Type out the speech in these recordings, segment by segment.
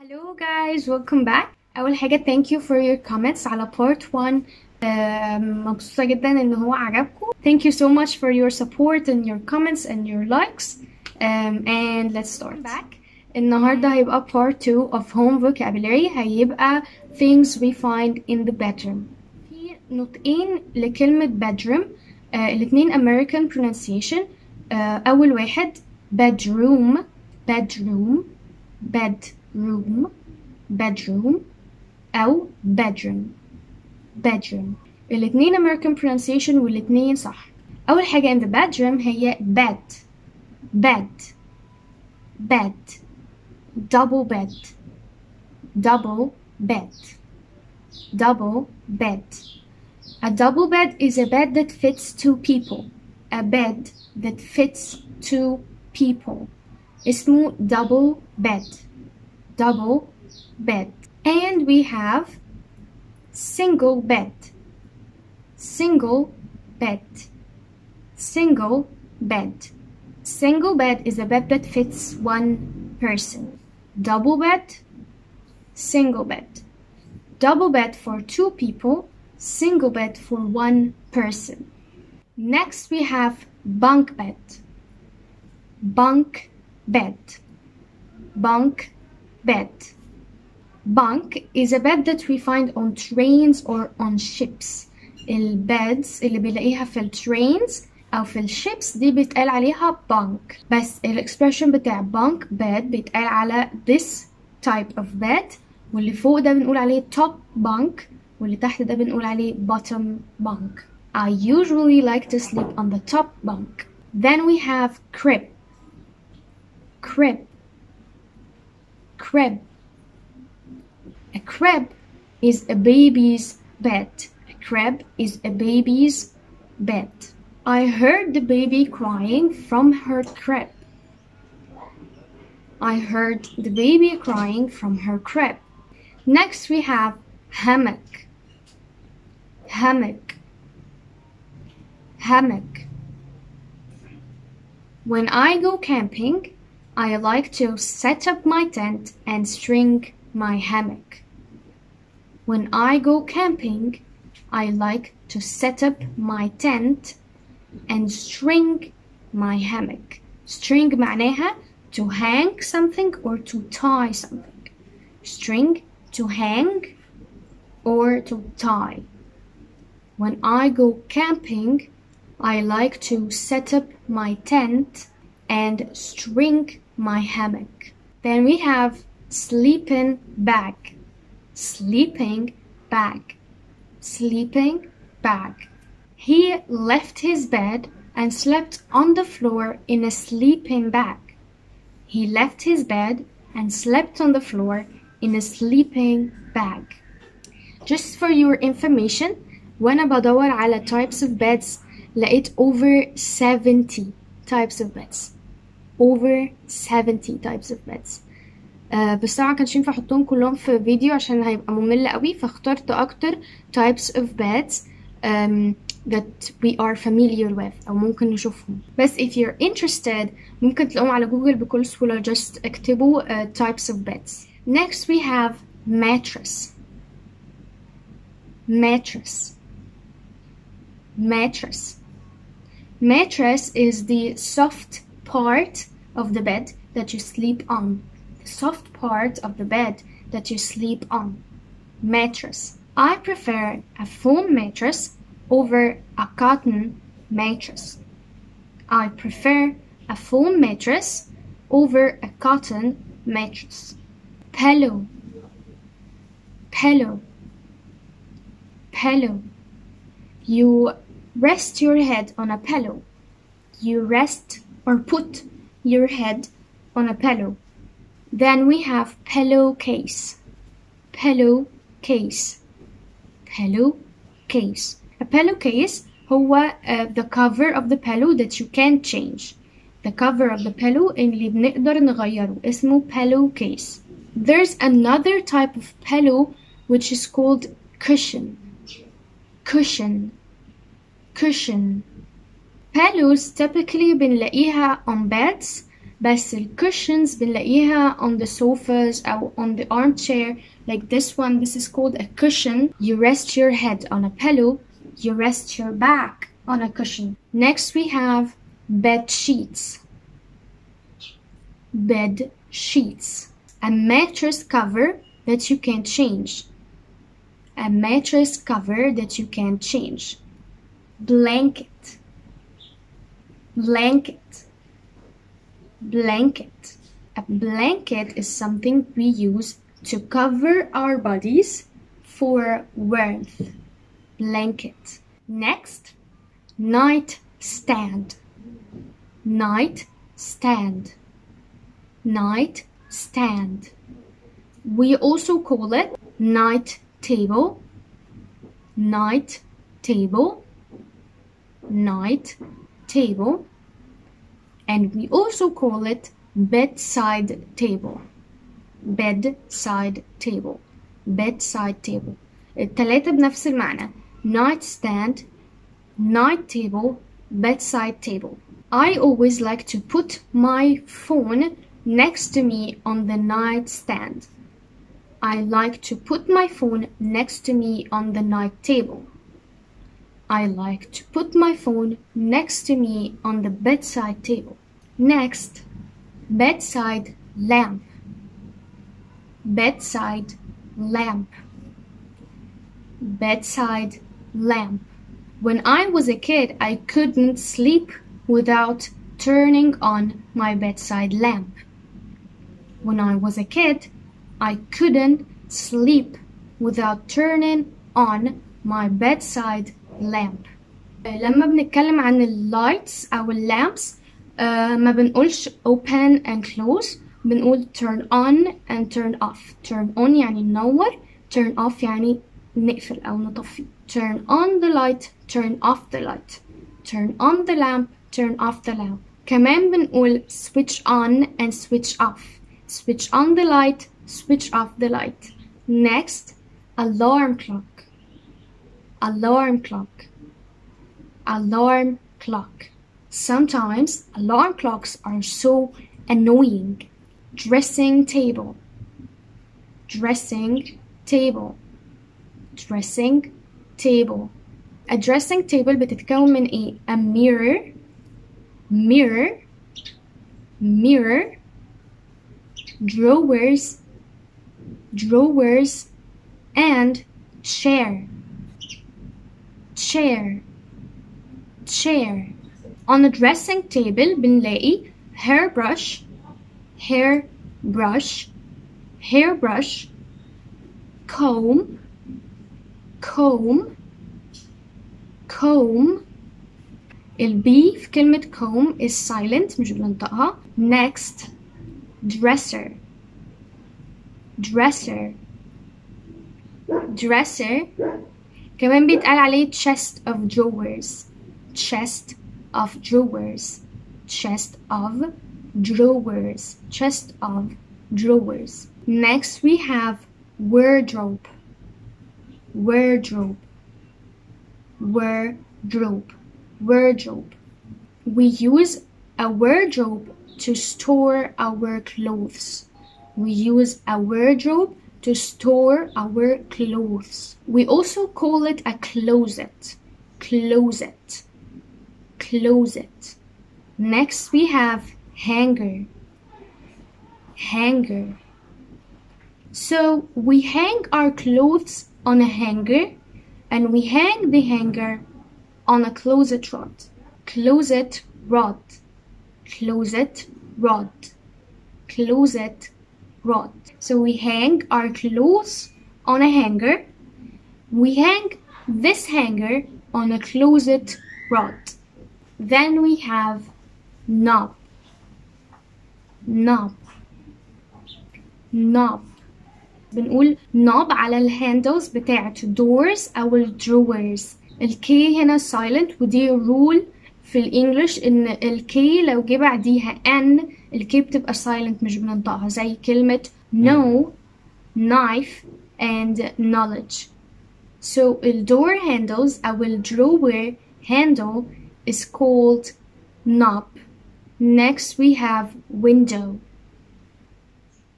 Hello guys welcome back أول حاجة thank you for your comments على part 1 آم، مبسوطة جدا إن هو عجبكم thank you so much for your support and your comments and your likes um, and let's start back النهاردة هيبقى part 2 of home vocabulary هيبقى things we find in the bedroom في نطقين لكلمة bedroom آه الاتنين American pronunciation آه أول واحد bedroom bedroom bedroom bedroom أو bedroom bedroom الاتنين American pronunciation والاتنين صح أول حاجة in the bedroom هي bed bed bed double bed double bed double bed a double bed is a bed that fits two people a bed that fits two people اسمه double bed double bed. And we have single bed. Single bed. Single bed. Single bed is a bed that fits one person. Double bed single bed. Double bed for two people single bed for one person. Next we have bunk bed. Bunk bed. Bunk bed bunk is a bed that we find on trains or on ships البيدز اللي بنلاقيها في الترينز او في الشيبس دي بيتقال عليها bunk بس الاكسبريشن بتاع bunk bed بيتقال على this type of bed واللي فوق ده بنقول عليه top bunk واللي تحت ده بنقول عليه bottom bunk I usually like to sleep on the top bunk then we have crib crib crib a crib is a baby's bed. A crib is a baby's bed. I heard the baby crying from her crib. I heard the baby crying from her crib. Next we have hammock. Hammock. Hammock. When I go camping, I like to set up my tent and string my hammock. When I go camping, I like to set up my tent and string my hammock. String معناها to hang something or to tie something. String to hang or to tie. When I go camping, I like to set up my tent and string my hammock. Then we have sleeping bag, sleeping bag, sleeping bag. He left his bed and slept on the floor in a sleeping bag. He left his bed and slept on the floor in a sleeping bag. Just for your information, وانا بدور على types of beds لقيت over 70 types of beds. Over 70 types of beds. آه بس طبعا كانش ينفع احطهم كلهم في فيديو عشان هيبقى ممل قوي فاخترت اكتر types of beds um, that we are familiar with او ممكن نشوفهم بس if you're interested ممكن تلاقوهم على جوجل بكل سهولة just اكتبوا uh, types of beds next we have mattress mattress mattress mattress is the soft part of the bed that you sleep on the soft part of the bed that you sleep on. Mattress. I prefer a foam mattress over a cotton mattress. I prefer a foam mattress over a cotton mattress. Pillow. Pillow. Pillow. You rest your head on a pillow. You rest or put your head on a pillow. Then we have pillowcase. Pillowcase. Pillowcase. A pillowcase هو uh, the cover of the pillow that you can't change. The cover of the pillow اللي بنقدر نغيره اسمه pillowcase. There's another type of pillow which is called cushion. Cushion. Cushion. Pillows typically بنلاقيها on beds بس ال cushions بنلاقيها on the sofas أو on the armchair like this one this is called a cushion you rest your head on a pillow you rest your back on a cushion next we have bed sheets bed sheets a mattress cover that you can change a mattress cover that you can change blanket blanket. Blanket. A blanket is something we use to cover our bodies for warmth. Blanket. Next night stand night stand night stand we also call it night table. Night table. Night table and we also call it bedside table bedside table bedside table التلاتة بنفس المعنى night stand night table bedside table I always like to put my phone next to me on the nightstand I like to put my phone next to me on the night table I like to put my phone next to me on the bedside table. Next, bedside lamp. Bedside lamp. Bedside lamp. When I was a kid, I couldn't sleep without turning on my bedside lamp. When I was a kid, I couldn't sleep without turning on my bedside lamp لما بنتكلم عن اللايتس او اللامبس uh, ما بنقولش open and close بنقول turn on and turn off turn on يعني ننور turn off يعني نقفل او نطفي turn on the light turn off the light turn on the lamp turn off the lamp كمان بنقول switch on and switch off switch on the light switch off the light next alarm clock alarm clock alarm clock sometimes alarm clocks are so annoying dressing table dressing table dressing table a dressing table بتتكون من ايه a mirror mirror mirror drawers drawers and chair chair chair on a dressing table بنلاقي hairbrush hair brush hairbrush comb comb comb البي في كلمة comb is silent مش بننطقها next dresser dresser dresser كمان بيتقال عليه chest of drawers chest of drawers. Chest of drawers. Chest of drawers. Next we have wardrobe. Wardrobe. Wardrobe. Wardrobe. We use a wardrobe to store our clothes. We use a wardrobe to store our clothes. We also call it a closet. Closet. Closet. Next we have hanger. Hanger. So we hang our clothes on a hanger and we hang the hanger on a closet rod. Closet rod. Closet rod. Closet rod. So we hang our clothes on a hanger. We hang this hanger on a closet rod. Then we have knob. knob knob بنقول knob على الهاندلز بتاعة doors أو الدرويرز الكي هنا silent ودي رول في الانجليش ان الكي لو جه بعديها ان الكي بتبقى silent مش بننطقها زي كلمة know knife and knowledge so the door handles أو ال drawer handle is called knob Next we have window.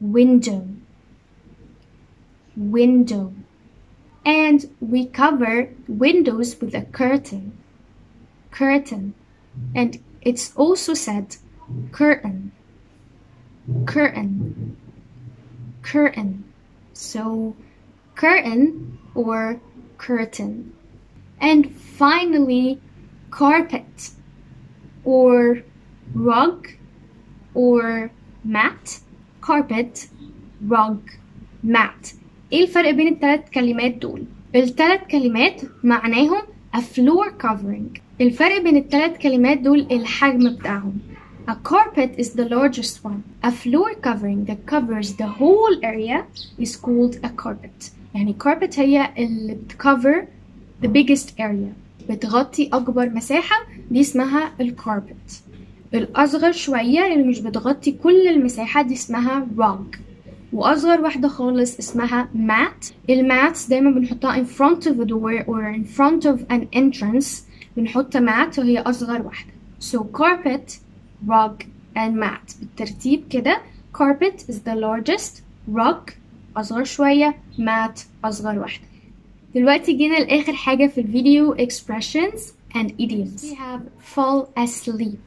Window. Window. And we cover windows with a curtain. Curtain. And it's also said curtain. Curtain. Curtain. So curtain or curtain. And finally, carpet or rug or mat carpet rug mat ايه الفرق بين الثلاث كلمات دول الثلاث كلمات معناهم a floor covering الفرق بين الثلاث كلمات دول الحجم بتاعهم A carpet is the largest one. A floor covering that covers the whole area is called a carpet. يعني carpet هي اللي بتcover the biggest area. بتغطي أكبر مساحة دي اسمها الكاربت. الأصغر شوية اللي مش بتغطي كل المساحة دي اسمها rug. وأصغر واحدة خالص اسمها mat. الماتس دايما بنحطها in front of a door or in front of an entrance. بنحط mat وهي أصغر واحدة. So carpet, rug and mat. بالترتيب كده carpet is the largest, rug أصغر شوية, mat أصغر واحدة. دلوقتي جينا لآخر حاجة في الفيديو expressions and idioms. We have fall asleep.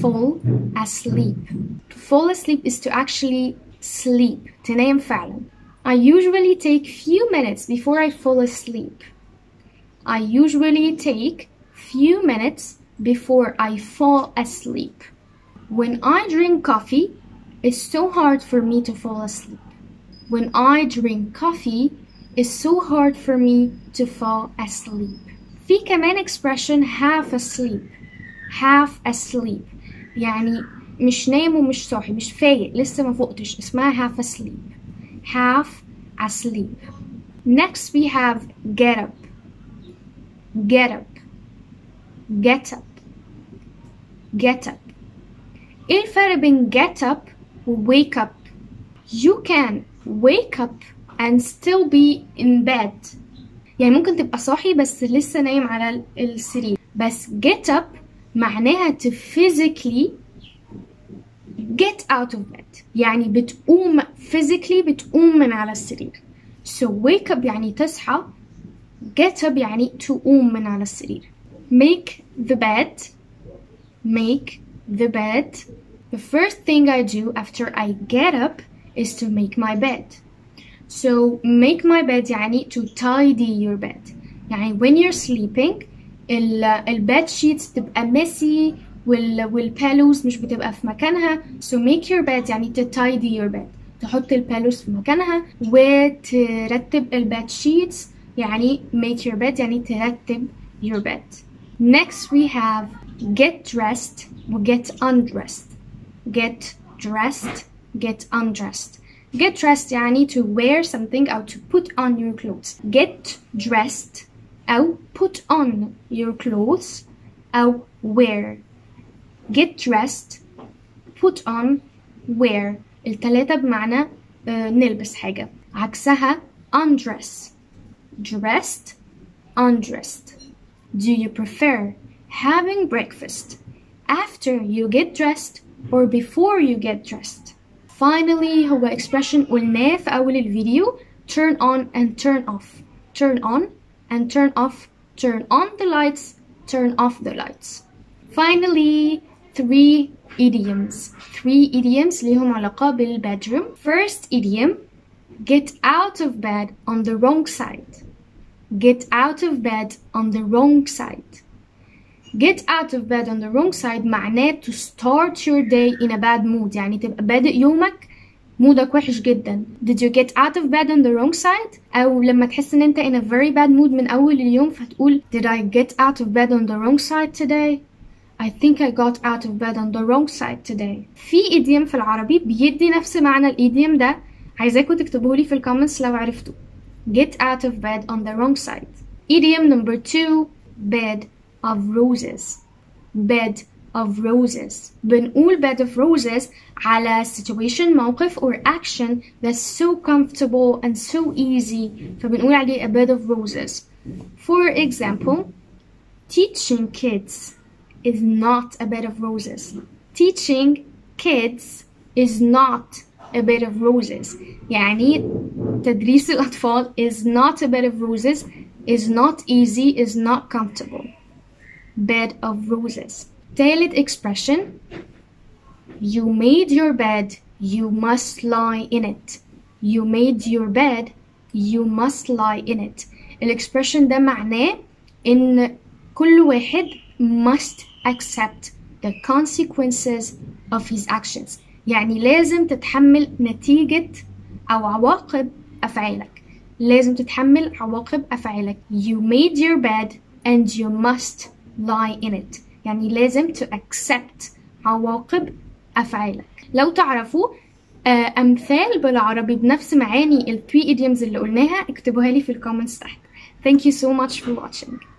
Fall asleep. To fall asleep is to actually sleep. تنام فعلا. I usually take few minutes before I fall asleep. I usually take few minutes before I fall asleep. When I drink coffee, it's so hard for me to fall asleep. When I drink coffee, it's so hard for me to fall asleep. في كمان expression half asleep. Half asleep. يعني مش نايم ومش صاحي مش فايق لسه ما فقتش اسمها half asleep. Half asleep. Next we have get up. Get up. Get up. Get up. ايه الفرق بين get up و wake up? You can wake up and still be in bed. يعني ممكن تبقى صاحي بس لسه نايم على السرير. بس get up معناها to physically get out of bed. يعني بتقوم physically بتقوم من على السرير. So wake up يعني تصحى. Get up يعني تقوم من على السرير. Make the bed. Make the bed. The first thing I do after I get up is to make my bed. So make my bed يعني to tidy your bed. يعني when you're sleeping ال البed sheets تبقى messy وال والبالوز مش بتبقى في مكانها so make your bed يعني to tidy your bed تحط البالوز في مكانها وترتب البed sheets يعني make your bed يعني ترتب your bed next we have get dressed و get undressed get dressed get undressed get dressed يعني to wear something أو to put on your clothes get dressed أو put on your clothes أو wear get dressed put on wear التلاتة بمعنى uh, نلبس حاجة عكسها undress dressed undressed do you prefer having breakfast after you get dressed or before you get dressed finally هو expression قلناه في أول الفيديو turn on and turn off turn on and turn off turn on the lights turn off the lights finally three idioms three idioms ليهم علاقة بالبedroom first idiom get out of bed on the wrong side get out of bed on the wrong side get out of bed on the wrong side معناه to start your day in a bad mood يعني تبقى بادئ يومك مودك وحش جدا did you get out of bed on the wrong side أو لما تحس إن أنت in a very bad mood من أول اليوم فتقول did I get out of bed on the wrong side today I think I got out of bed on the wrong side today في idiom في العربي بيدي نفس معنى الايديوم ده عايزاكم تكتبوه لي في الكومنتس لو عرفتوا get out of bed on the wrong side idiom number two bed of roses bed of roses بنقول bed of roses على situation موقف or action that's so comfortable and so easy فبنقول عليه a bed of roses for example teaching kids is not a bed of roses teaching kids is not a bed of roses يعني تدريس الأطفال is not a bed of roses is not easy is not comfortable bed of roses تالت expression you made your bed you must lie in it you made your bed you must lie in it الاكسبريشن ده معناه ان كل واحد must accept the consequences of his actions يعني لازم تتحمل نتيجة أو عواقب أفعالك لازم تتحمل عواقب أفعالك you made your bed and you must lie in it. يعني لازم to accept عواقب أفعالك. لو تعرفوا آه، أمثال بالعربي بنفس معاني ال three idioms اللي قلناها اكتبوها لي في الكومنتس تحت. Thank you so much for watching.